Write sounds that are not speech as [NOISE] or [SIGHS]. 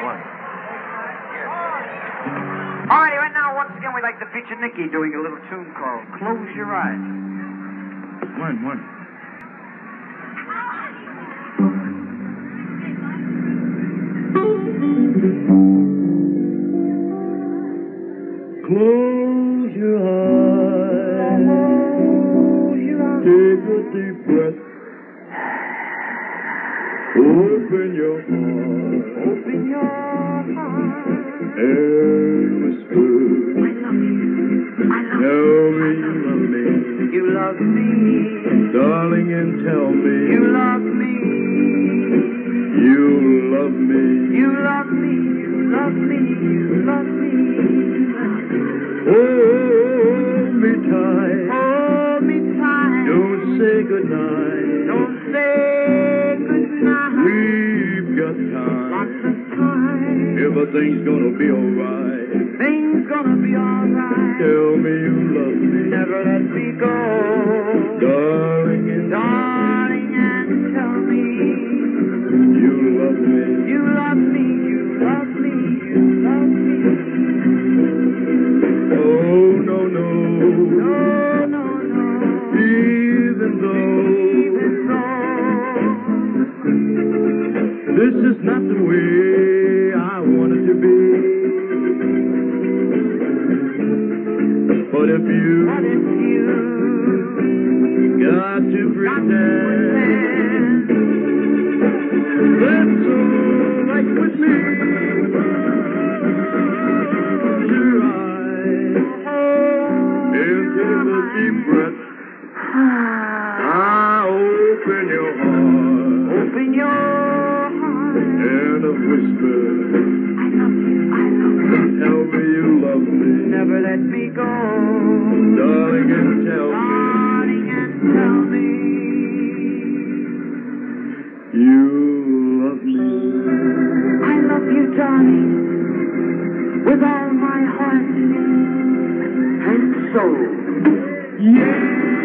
One. All right, right now, once again, we'd like to feature Nicky doing a little tune called Close Your Eyes. One, one. Close your eyes. Take a deep breath. Open your heart. Open your heart. And whisper. Tell me you love me. You love me. Darling, and tell me. You love me. You love me. You love me. You love me. You love me. Hold me tight. Hold me tight. Don't say goodnight. Time. Of time. Everything's gonna be alright. Things gonna be alright. Tell me you love me. Never let me go. Darling, and Darling, and tell me you love me. you love me. You love me. You love me. Oh, no. No, no, this is not the way I want it to be. But if you what if you got to pretend, that's all right with me. Close your eyes oh, and take a deep breath. [SIGHS] Ah. With all my heart and soul. Yeah.